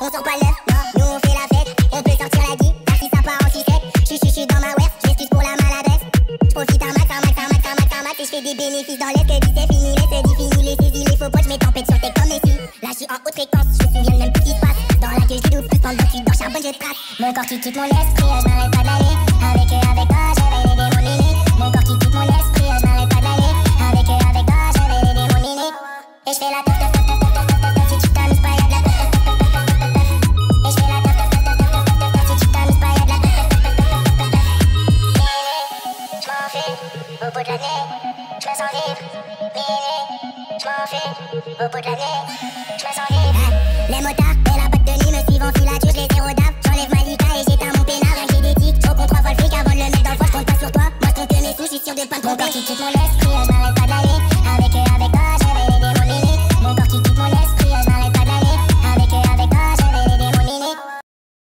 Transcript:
on sort pas l'œuf, non, nous on fait la fête. On peut sortir la guitare si ça part en sucette. J'suis j'suis dans ma web, j'excuse pour la maladresse. J'profite un max, un max, un max, un max, un max. Et j'fais des bénéfices dans l'air que dit c'est fini, laisse dit fini, les saisies, les faux potes, j'mets tempête sur tes comme Messi. Là j'suis en haute fréquence, j'me souviens même plus qui se passe. Dans la queue j'doute, pendant que tu dors, charbonne, je trace. Mon corps qui quitte mon esprit, j'm'arrête pas d'aller. Avec eux, avec toi, je vais aider mon mini. Mon corps qui quitte mon esprit, j'm'arrête pas d'aller. Avec eux, avec toi, je vais aider mon. Et j'fais la teuf, au bout de l'année, je me sens libre, miné, je m'enfuis, au bout de l'année, je me sens libre. Les motards et la bague de nuit me suivent en filature, je les zéro d'âme, j'enlève ma lica et j'éteins mon pénard, j'ai des tics, je compte trois fois le flic avant de le mettre dans le foie, je compte pas sur toi, moi je compte mes sous, je suis sûr de pas me tromper, qui quitte mon laisse.